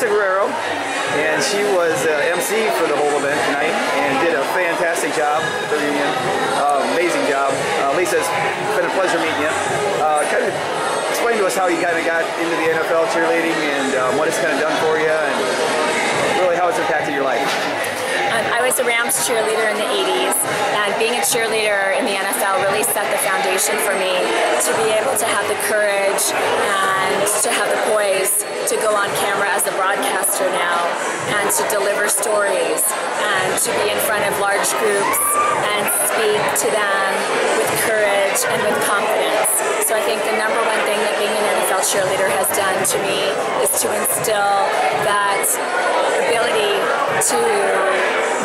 Lisa Guerrero, and she was uh, MC for the whole event tonight and did a fantastic job at the reunion. Uh, amazing job. Uh, Lisa, it's been a pleasure meeting you. Uh, kind of explain to us how you kind of got into the NFL cheerleading and um, what it's kind of done for you and really how it's impacted your life. Um, I was a Rams cheerleader in the 80s, and being a cheerleader in the NFL really set the foundation for me to be able to have the courage and to have the poise to go on camera as a broadcaster now and to deliver stories and to be in front of large groups and speak to them with courage and with confidence. So I think the number one thing that being an NFL cheerleader has done to me is to instill that ability to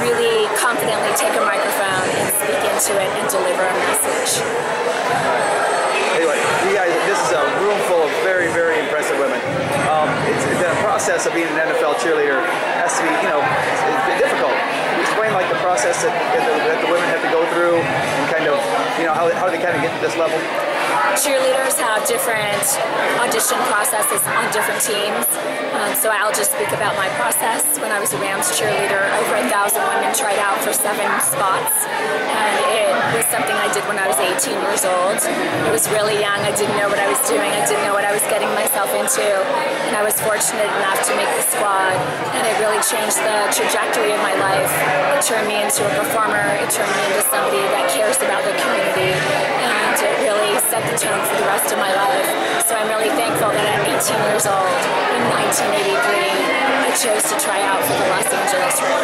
really confidently take a microphone and speak into it process of being an NFL cheerleader has to be, you know, difficult. Can you explain like the process that, that, the, that the women have to go through and kind of, you know, how, how they kind of get to this level? cheerleaders have different audition processes on different teams. Um, so I'll just speak about my process. When I was a Rams cheerleader, over a thousand women tried out for seven spots. And it was something I did when I was 18 years old. I was really young. I didn't know what I was doing. I didn't know what I was getting myself into. I was fortunate enough to make the squad. And it really changed the trajectory of my life. It turned me into a performer. It turned me into somebody that cares about the community. And it really set the tone for the rest of my life. So I'm really thankful that at 18 years old, in 1983, I chose to try out for the Los Angeles Rams.